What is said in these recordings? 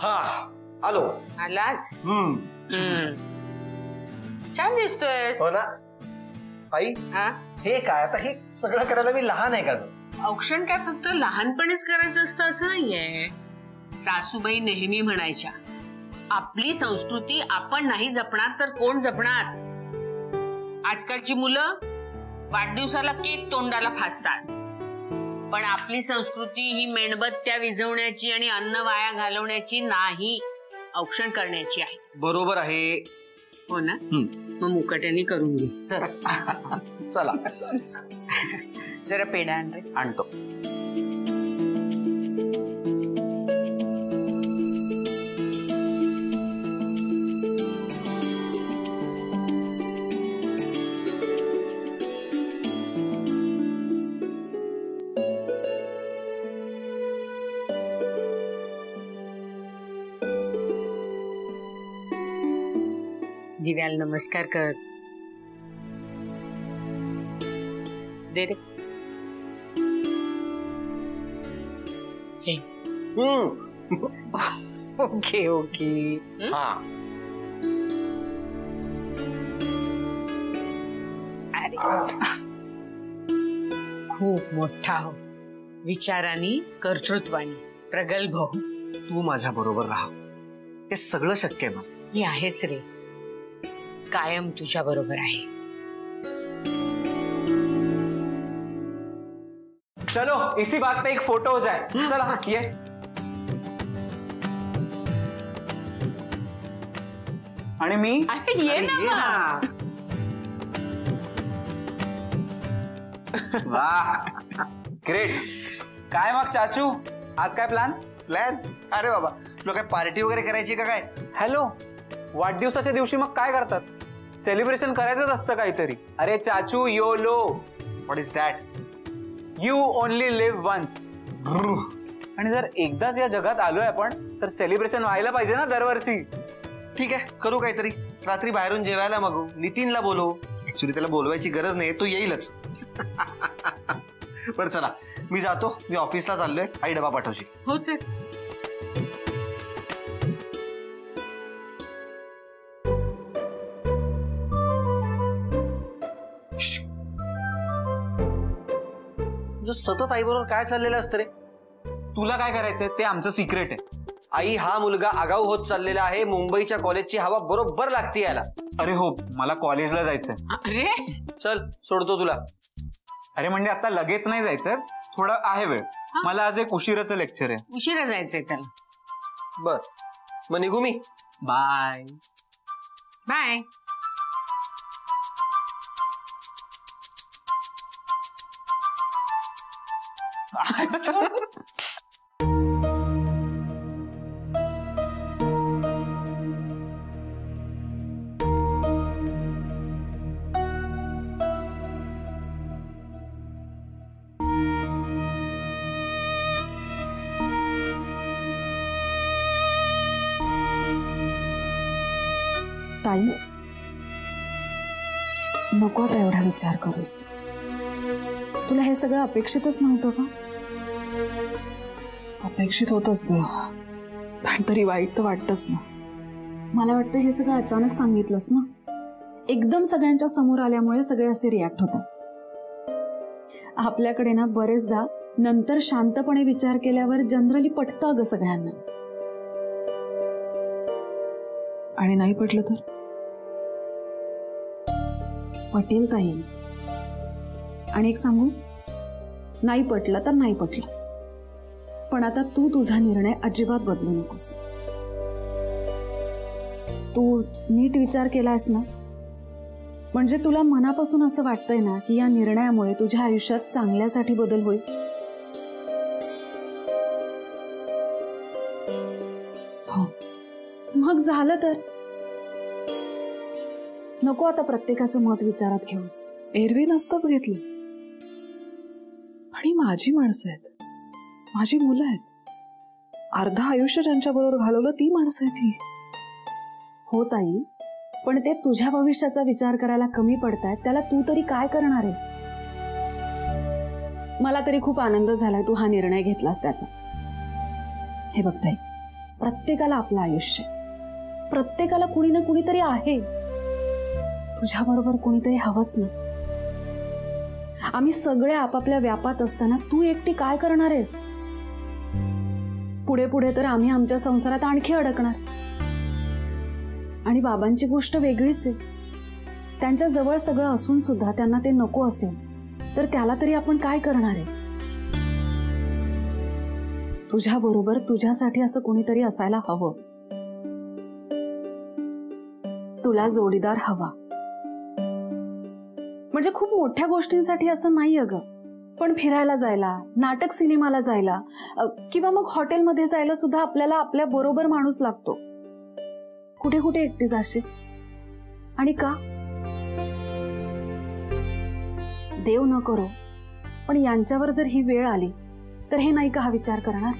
हा. आलो आलास? हम्म. हम्म. छान दिसतोय हो ना? आई हे काय? आता हे सगळं करायला मी लहान आहे का ग? औक्षण काय फक्त लहानपणीच करायचं असतं असं नाहीये. सासूबाई नेहमी म्हणायच्या आपली संस्कृती आपण नाही जपणार तर कोण जपणार? आजकालची मुलं वाढदिवसाला केक तोंडाला फासतात. पण आपली संस्कृती ही मेणबत्त्या विझवण्याची आणि अन्न वाया घालवण्याची नाही औक्षण करण्याची आहे. बरोबर आहे. हो ना. मग मुकट्याने करून घे. चला. जरा पेढा आण रे. आणतो. दिव्याला नमस्कार कर। दे रे हे। हम्म. Okay okay. हा। अरे। खूप मोठा हो। विचारानी कर्तृत्वानी प्रगल्भ हो। तू माझ्या बरोबर राहा. हे सगळं शक्य मला. मी आहेच रे. कायम तुझ्या बरोबर आहे. चलो इसी बात पे एक फ़ोटो हो जाए. चला ये. आणि मी? अरे ये ना. ये ना. वा ग्रेट काय मग चाचू? आज काय प्लॅन प्लॅन अरे बाबा तुला काय पार्टी वगैरे करायची का काय? हॅलो वाढदिवसाच्या दिवशी मग काय करतात? सेलिब्रेशन करायचंच असतं काहीतरी. अरे चाचू यो लो. What is that you only live once आणि जर एकदाच या जगात आलोय आपण तर सेलिब्रेशन व्हायला पाहिजे ना दरवर्षी. ठीक आहे करू काहीतरी. रात्री बाहेरून जेवायला मागू. नितीनला बोलू. ऍक्च्युली त्याला बोलवायची गरज नाही तो येईलच. बरं चला मी जातो. मी ऑफिसला चाललोय. आई डबा पाठवशी हो तर तुझं सतत आई बरोबर काय चाललेलं असतं रे? तुला काय करायचंय? ते आमचं सिक्रेट आहे. आई हा मुलगा आगाऊ होत चाललेला आहे. मुंबईच्या कॉलेजची हवा बरोबर लागते याला. अरे हो मला कॉलेजला जायचंय. अरे! चल सोडतो तुला. अरे म्हणजे आता लगेच नाही जायचं थोडं आहे वेळ. मला आज एक उशिराचं लेक्चर आहे. उशिरा जायचंय त्याला. बर. मग निघू मी? बाय बाय नको आता एवढा विचार करूस. तुला हे सगळं अपेक्षितच नव्हतं का? अपेक्षित होतच ग. पण तरी वाईट तर वाटतच ना. मला वाटतं हे सगळं अचानक सांगितलंस ना? एकदम सगळ्यांच्या समोर आल्यामुळे सगळे असे रिॲक्ट होतात. आपल्याकडे ना बरेचदा नंतर शांतपणे विचार केल्यावर जनरली पटतं अगं सगळ्यांना. आणि नाही पटलं तर? पटेल ताई. आणि एक सांगू? नाही पटलं तर नाही पटलं. पण आता तू तुझा निर्णय अजिबात बदलू नकोस. तू नीट विचार केलायस ना? म्हणजे तुला मनापासून असं वाटतंय ना की या निर्णयामुळे तुझ्या आयुष्यात चांगल्यासाठी बदल होईल? हो. मग झालं तर? नको आता प्रत्येकाचं मत विचारात घेऊच. एरवी नसतंच घेतलं. आणि माझी माणसं आहेत. माझी मुलं आहेत. अर्ध आयुष्य ज्यांच्याबरोबर घालवलं ती माणसं आहे ती हो ताई. पण ते तुझ्या भविष्याचा विचार करायला कमी पडतायत. त्याला तू तरी काय करणार आहेस? मला तरी खूप आनंद झालाय तू हा निर्णय घेतलास त्याचा. हे बघ ताई. प्रत्येकाला आपलं आयुष्य प्रत्येकाला कुणी ना कुणीतरी आहे. तुझ्या बरोबर कुणीतरी हवंच ना. आम्ही सगळे आपापल्या व्यापात असताना तू एकटी काय करणार आहेस? पुढे पुढे तर आम्ही आमच्या संसारात आणखी अडकणार. आणि बाबांची गोष्ट वेगळीच आहे. त्यांच्या जवळ सगळं असून सुद्धा त्यांना ते नको असेल तर त्याला तरी आपण काय करणार आहे? तुझ्या बरोबर तुझ्यासाठी असं कुणीतरी असायला हवं. तुला जोडीदार हवा. म्हणजे खूप मोठ्या गोष्टींसाठी असं नाही अगं. पण फिरायला जायला नाटक सिनेमाला जायला किंवा मग हॉटेलमध्ये जायला सुद्धा आपल्याला आपल्या बरोबर माणूस लागतो. कुठे कुठे एकटी जाशील? आणि का? देव न करो पण यांच्यावर जर ही वेळ आली तर हे नाही का हा विचार करणार?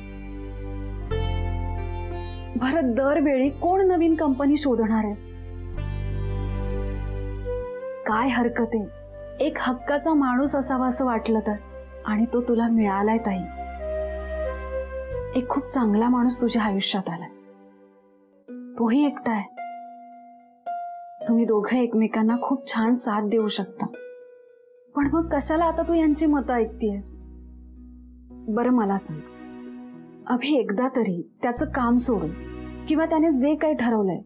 भरत दरवेळी कोण नवीन कंपनी शोधणार आहेस? काय हरकत आहे? एक हक्काचा माणूस असावा असं वाटलं तर. आणि तो तुला मिळालाय ताई. एक खूप चांगला माणूस तुझ्या आयुष्यात आलाय तोही एकटा आहे. तुम्ही दोघं एकमेकांना खूप छान साथ देऊ शकता. पण मग कशाला आता तू यांची मतं ऐकतीयस? बरं मला सांग. अभि एकदा तरी त्याचं काम सोडून किंवा त्याने जे काही ठरवलंय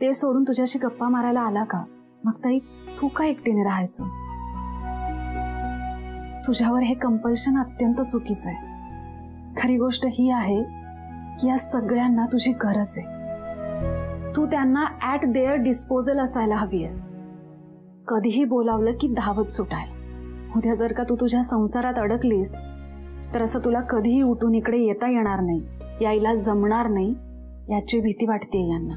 ते सोडून तुझ्याशी गप्पा मारायला आला का? मग ताई तू का एकटीने राहायचं? तुझ्यावर हे कंपल्शन अत्यंत चुकीचं आहे. खरी गोष्ट ही आहे की या सगळ्यांना तुझी गरज आहे. तू त्यांना ऍट देअर डिस्पोजल असायला हवी आहेस. कधीही बोलावलं की धावत सुटायला. उद्या जर का तू तुझ्या संसारात अडकलीस तर असं तुला कधीही उठून इकडे येता येणार नाही यायला जमणार नाही याची भीती वाटते यांना.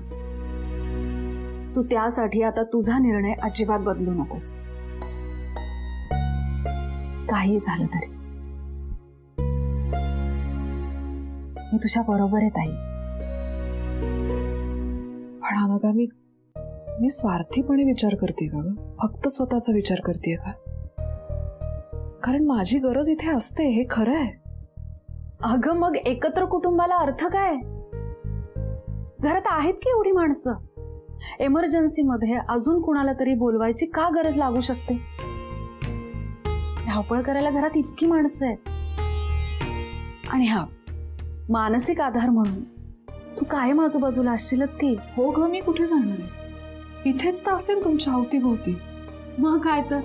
तू त्यासाठी आता तुझा निर्णय अजिबात बदलू नकोस. काही झालं तरी. मी तुझ्या बरोबर आहे, ताई. पण अनघा मी मी स्वार्थीपणे विचार करते का ग? फक्त स्वतःचा विचार करते का? कारण माझी गरज इथे असते, हे खरं आहे. अगं, मग एकत्र कुटुंबाला अर्थ काय? घरात आहेत की एवढी माणसं? एमर्जन्सी मध्ये अजून कुणाला तरी बोलवायची का गरज लागू शकते? धावपळ करायला घरात इतकी माणसं आहेत. आणि हा मानसिक आधार म्हणून तू कायम आजूबाजूला असशीलच की? हो ग मी कुठे जाणार आहे? इथेच तर असेल तुमच्या अवतीभोवती. मग काय तर?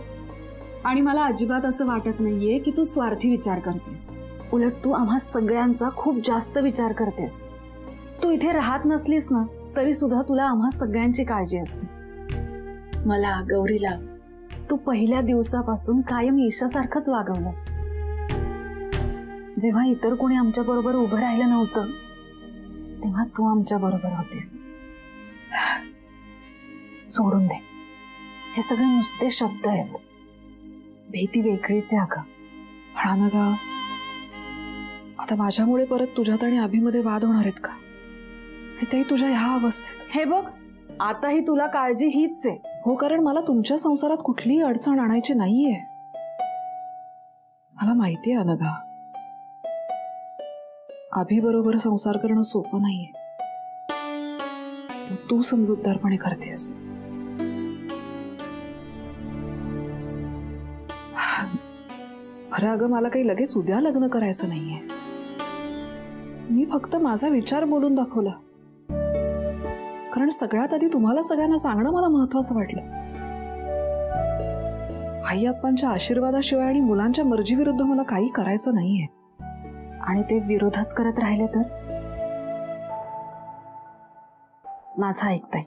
आणि मला अजिबात असं वाटत नाहीये की तू स्वार्थी विचार करतेस. उलट तू आम्हा सगळ्यांचा खूप जास्त विचार करतेस. तू इथे राहत नसलीस ना तरी सुद्धा तुला आम्हा सगळ्यांची काळजी असते. मला गौरीला तू पहिल्या दिवसापासून कायम ईशासारखंच वागवलंस. जेव्हा इतर कोणी आमच्या बरोबर उभं राहिलं नव्हतं तेव्हा तू आमच्या बरोबर होतीस. सोडून दे. हे सगळे नुसते शब्द आहेत. भीती वेगळीच आहे अगं. पण अनघा आता माझ्यामुळे परत तुझ्यात आणि अभिमध्ये वाद होणार आहेत का? आणि तेही तुझ्या ह्या अवस्थेत. हे बघ आताही तुला काळजी हीच आहे. हो कारण मला तुमच्या संसारात कुठलीही अडचण आणायची नाहीये. मला माहितीये अनघा आभीबरोबर संसार करणं सोपं नाहीये. तू समजूतदारपणे करतेस. खरं अगं मला काही लगेच उद्या लग्न करायचं नाहीये. मी फक्त माझा विचार बोलून दाखवला. कारण सगळ्यात आधी तुम्हाला सगळ्यांना सांगणं मला महत्वाचं वाटलं. आई अप्पांच्या आशीर्वादाशिवाय आणि मुलांच्या मर्जीविरुद्ध मला काही करायचं नाहीये. आणि ते विरोधच करत राहिले तर? माझा ऐकताय.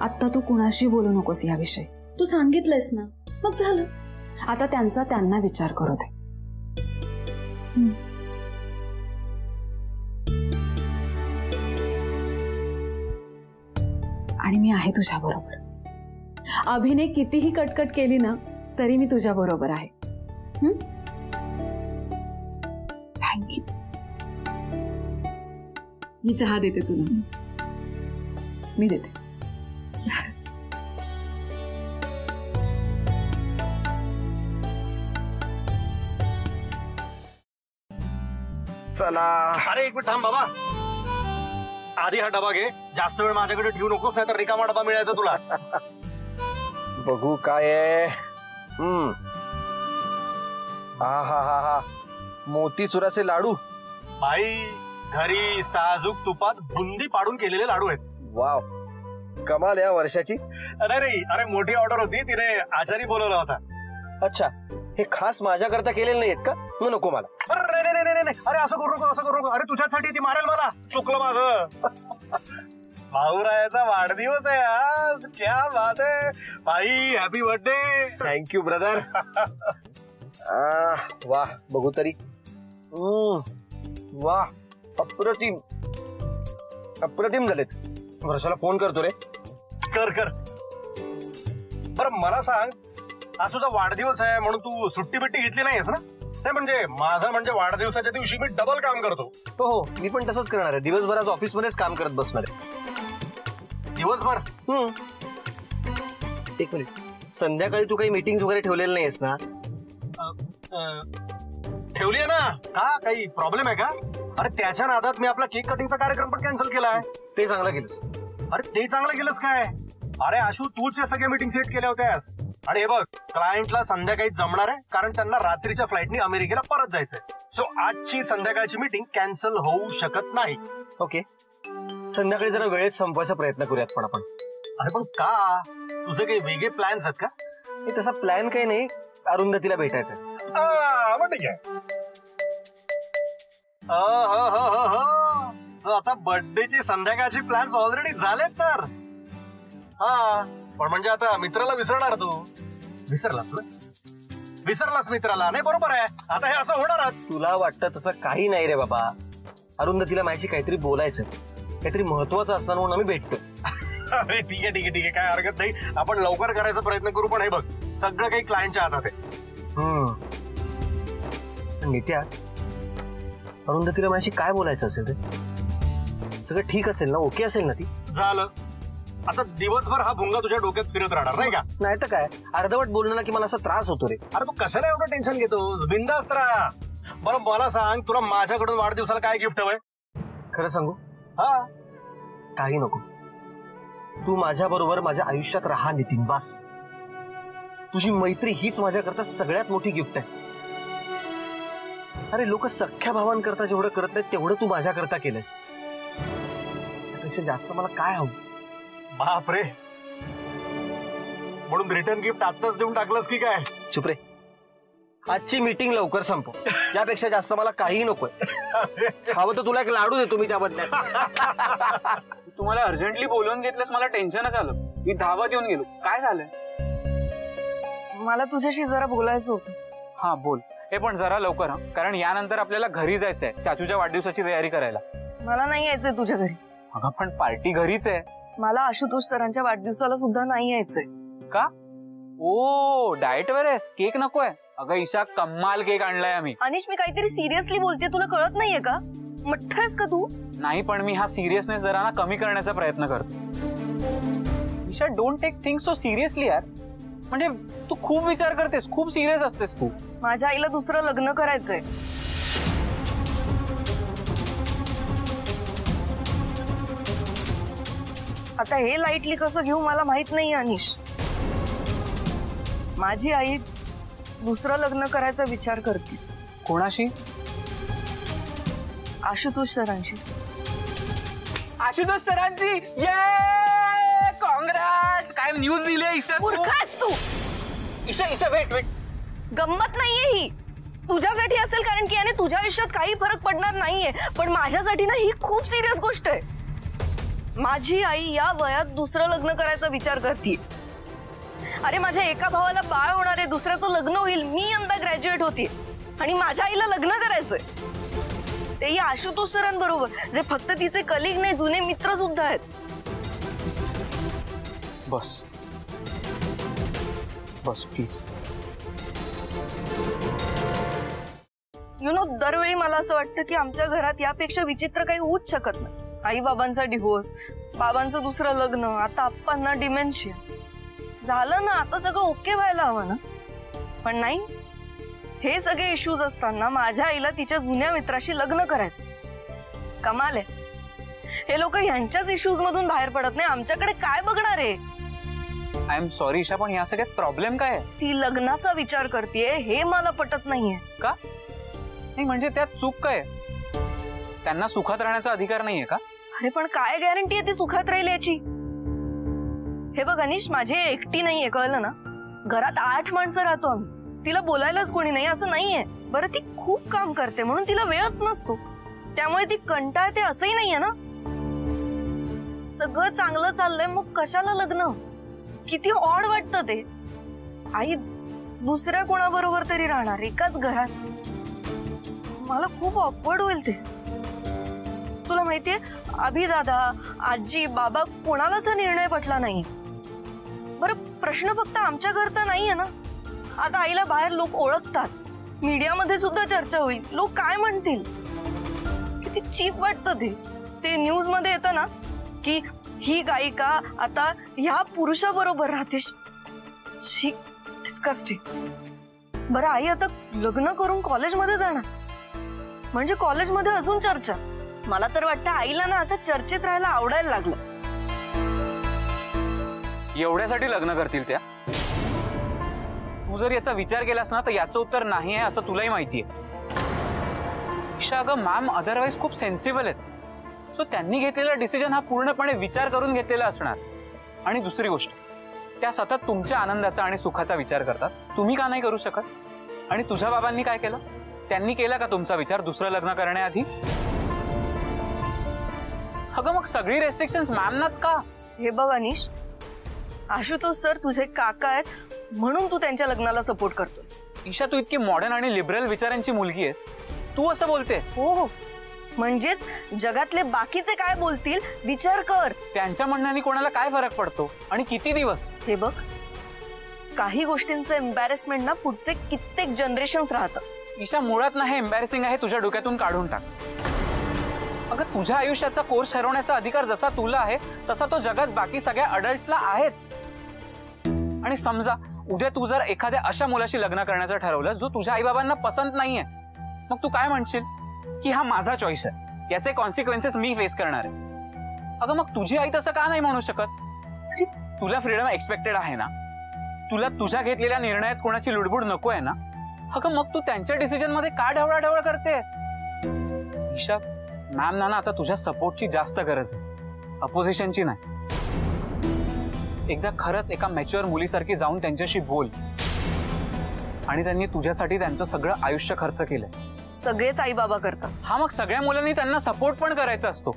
आता तू कुणाशी बोलू नकोस याविषयी. तू सांगितलंयस ना. मग झालं. आता त्यांचा त्यांना विचार करू दे. आणि मी आहे तुझ्या बरोबर. अभिने कितीही कटकट केली ना तरी मी तुझ्या बरोबर आहे. थँक्यू ही चहा देते तुला. मी देते. चला. अरे एक मिनिट थांब बाबा. आधी हा डबा घे. जास्त वेळ माझ्याकडे ठेवू नकोस नाही तर रिकामा डबा मिळायचा तुला. बघू काय आहे. हम्म. हा हा हा. हा मोती चुराचे लाडू. बाई घरी साजूक तुपात बुंदी पाडून केलेले लाडू आहेत. वाव. कमाल या वर्षाची. अरे रे अरे मोठी ऑर्डर होती तिने आचारी बोलवला होता. अच्छा. हे खास माझ्याकरता केलेले नाहीत का? मग नको मला. रे अरे असं करू नको असं करू नको. अरे तुझ्यासाठी ती मारेल मला. चुकलं माझं. भाऊरायाचा वाढदिवस आहे आज. क्या बात आहे. भाई हॅपी बर्थडे थँक्यू ब्रदर वा बघू तरी. हम्म, वा अप्रतिम. अप्रतिम झालेत. वर्षाला फ़ोन करतो रे. कर कर. बर मला सांग. आज तुझा वाढदिवस आहे म्हणून तू सुट्टी बिट्टी घेतली नाहीयेस ना? नाही म्हणजे माझं म्हणजे वाढदिवसाच्या दिवशी मी डबल काम करतो. हो हो मी पण तसंच करणार आहे. दिवसभर आज ऑफिसमध्येच काम करत बसणार आहे. दिवसभर? हम्म. एक मिनिट. संध्याकाळी तू काही मीटिंग वगैरे ठेवलेले नाहीयेस ना? ठेवली आहे ना? का काही प्रॉब्लेम आहे का? अरे त्याच्या नादात मी आपला केक कटिंगचा कार्यक्रम पण कॅन्सल केलाय ते चांगलं केलंस. अरे ते चांगलं केलंस काय? अरे आशू तूच या सगळ्या मीटिंग सेट केल्या होत्यास. आणि हे बघ क्लायंटला संध्याकाळी जमणार आहे कारण त्यांना रात्रीच्या फ्लाईटनी अमेरिकेला परत जायचंय. सो आजची संध्याकाळची मीटिंग कॅन्सल होऊ शकत नाही. ओके संध्याकाळी जरा वेळेत संपवायचा प्रयत्न करूयात पण आपण. अरे पण का? तुझे काही वेगळे प्लॅन्स आहेत का? हे तसा प्लॅन काही नाही. अरुंधतीला भेटायचं आहे. आ, मग ठीक आहे. अ, ह, ह, ह, ह. So, आता बर्थडेची संध्याकाळची प्लॅन्स ऑलरेडी झालेत तर. हा. पण म्हणजे आता मित्राला विसरणार तू. विसरलास ना? विसरलास मित्राला. नाही बरोबर आहे. आता हे असं होणारच. तुला वाटतं तसं काही नाही रे बाबा. अरुंधतीला माझ्याशी काहीतरी बोलायचं काहीतरी महत्वाचं असताना म्हणून आम्ही भेटतो अरे ठीक आहे ठीक आहे ठीक आहे. काय हरकत नाही. आपण लवकर करायचा प्रयत्न करू पण हे बघ सगळं काही क्लायंटच्या हातात आहे. हम्म. नित्या अरुंधतीला माझ्याशी काय बोलायचं असेल रे? सगळं ठीक असेल ना? ओके असेल ना ती? झालं. आता दिवसभर हा भुंगा तुझ्या डोक्यात फिरत राहणार नाही का? नाही तर काय? अर्धवट बोलण्याला की मला असा त्रास होतो रे. अरे तू कशाला एवढं टेन्शन घेतोस? बिंदास्त राहा. बरं मला सांग तुला माझ्याकडून वाढदिवसाला काय गिफ्ट हवंय? खरं सांगू? हा. काही नको. तू माझ्या बरोबर माझ्या आयुष्यात राहा नितीन बास. तुझी मैत्री हीच माझ्याकरता सगळ्यात मोठी गिफ्ट आहे. अरे लोक सख्या भावांकरता जेवढं करत नाहीत तेवढं तू माझ्याकरता केलंस त्यापेक्षा जास्त मला काय हवं? बाप रे म्हणून रिटर्न गिफ्ट आत्ताच देऊन टाकलंस की काय? चुप रे. आजची मीटिंग लवकर संपव. यापेक्षा जास्त मला काही नकोय. हवं तर तुला एक लाडू देतो मी त्याबद्दल तुम्हाला अर्जंटली बोलवून घेतलंस मला टेन्शनच आलं. मी धावत येऊन गेलो. काय झालंय? मला तुझ्याशी जरा बोलायचं होतं. हा बोल. हे पण जरा लवकर हा. कारण यानंतर आपल्याला घरी जायचंय चाचूच्या वाढदिवसाची तयारी करायला. मला नाही यायचंय तुझ्या घरी. अगं पण पार्टी घरीच आहे. मला आशुतोष सरांच्या वाढदिवसाला सुद्धा नाही यायचंय. का? ओ डाएट वर आहेस? केक नकोय? अगं ईशा कम्माल केक आणलाय आम्ही. अनिश मी काहीतरी सिरियसली बोलते तुला कळत नाहीये का? मठ्ठ आहेस का तू? नाही पण मी हा सिरियसनेस जरा ना कमी करण्याचा प्रयत्न करतो. Isha don't take thing so seriously यार. म्हणजे तू खूप विचार करतेस खूप सिरियस असतेस तू. माझ्या आईला दुसरं लग्न करायचंय. आता हे लाईटली कसं घेऊ मला माहित नाही अनिश. माझी आई दुसरं लग्न करायचा विचार करते. कोणाशी? आशुतोष सरांशी. आशुतोष सरांची ये काँग्रेस काय न्यूज़ दिली ईशा तू? मूर्खाच तू. ईशा ईशा वेट वेट गंमत नाहीये ही. तुझ्यासाठी असेल कारण की याने तुझ्या आयुष्यात काही फरक पडणार नाहीये. पण माझ्यासाठी ना ही खूप सिरियस गोष्ट आहे. माझी आई या वयात दुसरं लग्न करायचा विचार करते अरे माझ्या एका भावाला बाळ होणार आहे दुसऱ्याचं लग्न होईल मी यंदा ग्रॅज्युएट होती. आणि माझ्या आईला लग्न करायचंय. तेही आशुतोष सरांबरोबर जे फक्त तिचे कलिग नाही जुने मित्र सुद्धा आहेत. बस. बस प्लीज़ यु नो दरवेळी मला असं वाटतं की आमच्या घरात यापेक्षा विचित्र काही होऊच शकत नाही. आई बाबांचा डिव्होर्स बाबांचं दुसरं लग्न आता आप्पांना डिमेन्शिया झालं ना आता सगळं ओके व्हायला हवं ना? पण नाही हे सगळे इश्यूज़ असताना माझ्या आईला तिच्या जुन्या मित्राशी लग्न करायचं. कमाल आहे. हे लोक ह्यांच्याच इश्यूज़ मधून बाहेर पडत नाही आमच्याकडे काय बघणार आहे? आय एम सॉरी ईशा पण या सगळ्यात प्रॉब्लेम काय ती लग्नाचा विचार करते हे मला पटत नाहीये. नाही म्हणजे त्यात चूक काय त्यांना सुखात राहण्याचा अधिकार नाहीये का? अरे, पण काय गॅरंटी आहे ती सुखात राहील याची हे बघ, अनिश, माझी एकटी नाहीये, कळलं ना? घरात आठ माणसं राहतो आम्ही. तिला बोलायलाच कोणी नाही, असं नाहीये. बरं, ती खूप काम करते, म्हणून तिला वेळच नसतो. त्यामुळे ती कंटाळते, असंही नाहीये ना? सगळं चांगलं चाललंय, मग कशाला लग्न? किती ऑड वाटतं ते. आई, दुसऱ्या कोणाबरोबर तरी राहणार, एकाच घरात. मला खूप ऑकवर्ड होईल ते. तुला माहितीये, अभिदादा, आजी, बाबा हा निर्णय पटला नाही. बरं, प्रश्न फक्त आमच्या घरचा नाहीये ना? आता आईला बाहेर लोक ओळखतात. मीडियामध्ये सुद्धा चर्चा होईल. लोक काय म्हणतील? किती चीप वाटतं ते. ते न्यूज़ मध्ये येतं ना, की ही गायिका आता ह्या पुरुषाबरोबर राहते. बरं, आई आता लग्न करून कॉलेजमध्ये जाणार. म्हणजे कॉलेजमध्ये अजून चर्चा. मला आईला ना आता चर्चेत राहायला आवडायला लागलं. एवढ्यासाठी लग्न करतील त्या? तू जर विचार ना, तर याचं उत्तर नाही आहे असं तुलाही माहितीये ईशा, अगं मॅम अदरवाईज खूप सेन्सिबल आहेत. सो त्यांनी हा पूर्णपणे विचार करून घेतलेला दुसरी गोष्ट, त्या सतत तुमच्या आनंदाचा आणि सुखाचा विचार करतात. तुम्ही का नाही करू शकत? आणि तुझ्या का तुमचा विचार दुसरं लग्न करण्याआधी? अगं मग सगळी रेस्ट्रिक्शन मॅमनाच का? हे बघ अनिश आशुतोष सर तुझे काका आहेत म्हणून तू त्यांच्या लग्नाला सपोर्ट करतोस. ईशा तू इतकी मॉडर्न आणि लिबरल विचारांची मुलगी आहेस. तू असं बोलतेस? हो हो. म्हणजेच जगातले बाकीचे काय बोलतील विचार कर. त्यांच्या म्हणण्याने कोणाला काय फरक पडतो? आणि किती दिवस? हे बघ काही गोष्टींचं एम्बॅरेसमेंट ना पुढचे कित्येक जनरेशन राहतं. ईशा मुळात ना हे एम्बॅरेसिंग आहे तुझ्या डोक्यातून काढून टाक. अगं, तुझ्या आयुष्याचा कोर्स ठरवण्याचा अधिकार जसा तुला आहे, तसा तो जगात बाकी सगळ्या अडल्ट्सला आहेच. आणि समजा, उद्या तू जर एखाद्या अशा मुलाशी लग्न करण्याचं ठरवलं, जो तुझ्या आईबाबांना पसंत नाहीये, मग तू काय म्हणशील? की हा माझा चॉईस आहे. याचे कॉन्सिक्वेन्सेस मी फेस करणार आहे. अगं, मग तुझी आई तसं का नाही म्हणू शकत? तुला फ्रीडम एक्सपेक्टेड आहे ना? तुला तुझ्या घेतलेल्या निर्णयात कोणाची लुडबुड नको आहे ना? अगं, मग तू त्यांच्या डिसिजन मध्ये का ढवळाढवळ करतेस? ईशा मॅम ना आता तुझ्या सपोर्टची जास्त गरज आहे. अपोजिशनची नाही. एकदा खरंच एका मॅच्युअर मुलीसारखी जाऊन त्यांच्याशी बोल. आणि त्यांनी तुझ्यासाठी त्यांचं सगळं आयुष्य खर्च केलंय. सगळेच आई बाबा करतात. हा मग सगळ्या मुलांनी त्यांना सपोर्ट पण करायचा असतो.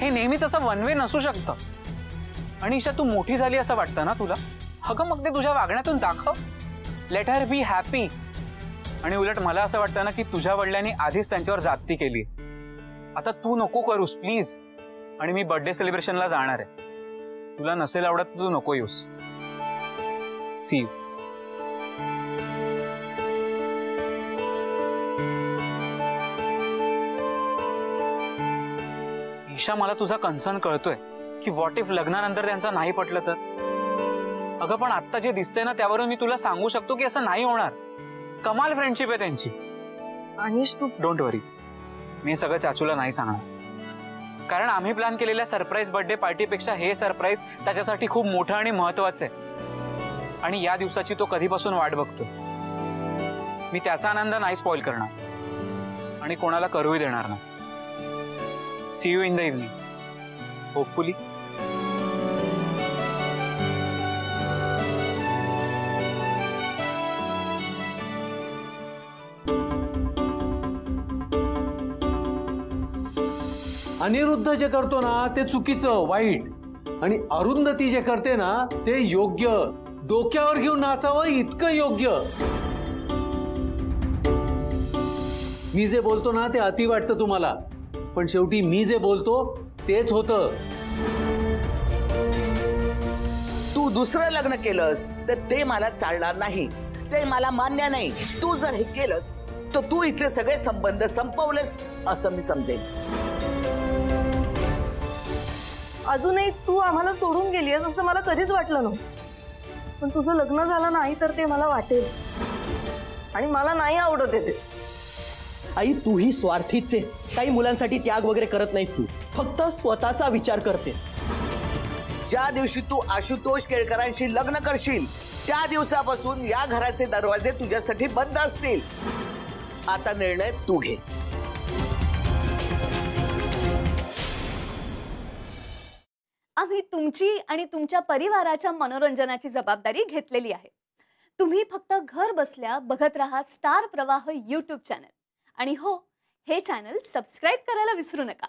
हे नेहमी तसं वन वे नसू शकतं. आणि ईशा तू मोठी झाली असं वाटतं ना तुला? अगं मग ते तुझ्या वागण्यातून दाखव. लेट हर बी हॅपी आणि उलट मला असं वाटतं ना की तुझ्या वडिलांनी आधीच त्यांच्यावर जाती केली आता तू नको करूस प्लीज़ आणि मी बर्थडे सेलिब्रेशनला जाणार आहे. तुला नसेल आवडत तर तू नको येऊस. सी ईशा मला तुझा कन्सर्न कळतोय की व्हॉट इफ़ लग्नानंतर त्यांचं नाही पटलं तर? अगं पण आता जे दिसतंय ना त्यावरून मी तुला सांगू शकतो की असं नाही होणार. कमाल फ्रेंडशिप आहे त्यांची. अनिश तू डोंट वरी मी सगळं चाचूला नाही सांगणार. कारण आम्ही प्लॅन केलेल्या सरप्राईज बर्थडे पार्टीपेक्षा हे सरप्राईज त्याच्यासाठी खूप मोठं आणि महत्वाचं आहे. आणि या दिवसाची तो कधीपासून वाट बघतो मी त्याचा आनंद नाही स्पॉइल करणार. आणि कोणाला करूही देणार नाही. See you in the evening hopefully Aniruddha जे करतो ना, ते चुकीचं, वाईट. आणि अरुंधती जे करते ना, ते योग्य. डोक्यावर घेऊन नाचावं इतकं योग्य. मी जे बोलतो ना, ते अति वाटतं तुम्हाला. पण शेवटी मी जे बोलतो, तेच होतं. तू दुसरं लग्न केलंस, तर ते मला चालणार नाही. ते मला मान्य नाही. तू जर हे केलंस, तर तू इथले सगळे संबंध संपवलेस, असं मी समजेन. अजूनही तू आम्हाला सोडून गेलीस असं मला कधीच वाटलं नव्हतं. पण तुझं लग्न झालं नाही तर ते मला वाटेल. आणि मला नाही आवडत आहे आई तूही स्वार्थीच आहेस. काही मुलांसाठी त्याग वगैरे करत नाहीस तू. फक्त स्वतःचा विचार करतेस. ज्या दिवशी तू आशुतोष केळकरांशी लग्न करशील त्या दिवसापासून या घराचे दरवाजे तुझ्यासाठी बंद असतील. आता निर्णय तू घे. तुमची आणि तुमच्या परिवाराच्या मनोरंजनाची जबाबदारी घेतलेली आहे. तुम्ही फक्त घर बसल्या बघत राहा स्टार प्रवाह यूट्यूब चॅनल आणि हो हे चॅनल सबस्क्राईब करायला विसरू नका.